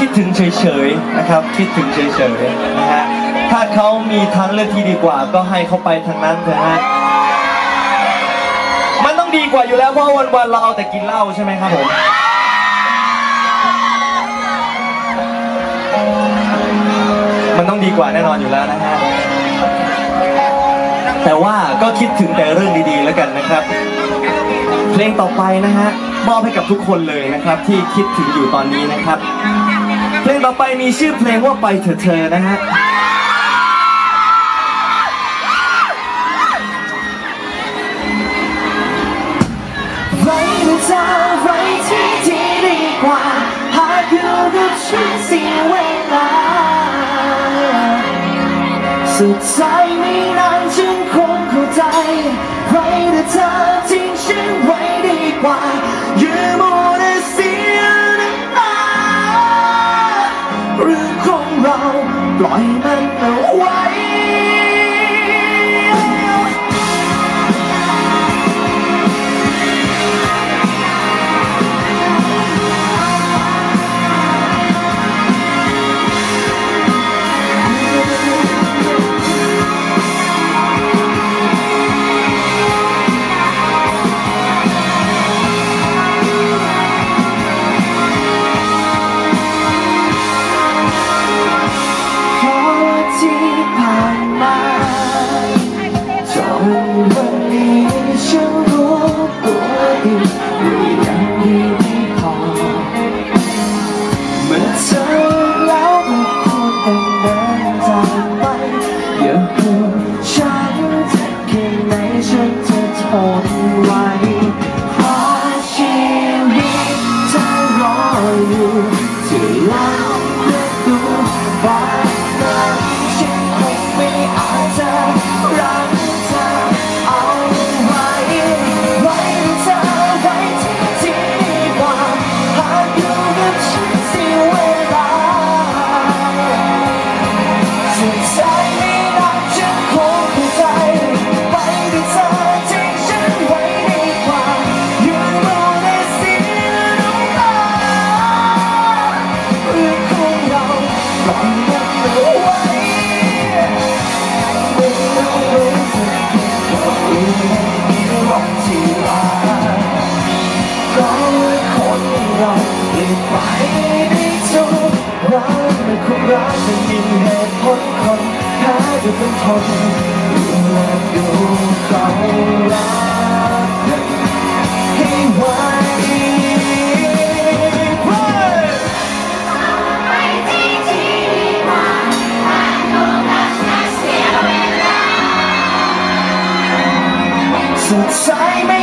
คิดถึงเฉยๆนะครับคิดถึงเฉยๆนะฮะถ้าเขามีทางเลือกที่ดีกว่า ก็ให้เขาไปทางนั้นเถอะฮะมันต้องดีกว่าอยู่แล้วเพราะวันๆเราเอาแต่กินเหล้าใช่ไหมครับผมมันต้องดีกว่าแน่นอนอยู่แล้วนะฮะแต่ว่าก็คิดถึงแต่เรื่องดีๆแล้วกันนะครับ เพลงต่อไปนะฮะมอบให้กับทุกคนเลยนะครับ ที่คิดถึงอยู่ตอนนี้นะครับ เพลงต่อไปมีชื่อเพลงว่าไปเถอะเธอนะฮะไว้เธอไว้ที่ที่ดีกว่า หากอยู่กับฉันเสียเวลา สุดท้ายไม่นานฉันคงเข้าใจไว้แต่เธอทิ้งฉันไว้ดีกว่า ปล่ จ เพราะว่าคนเราเปลี่ยนไปได้ทุกวันไม่คงรักไม่มีเหตุผลคนแค่จะเป็นทนดูแลดูเขารักกันให้ไวสุดท้ายไม่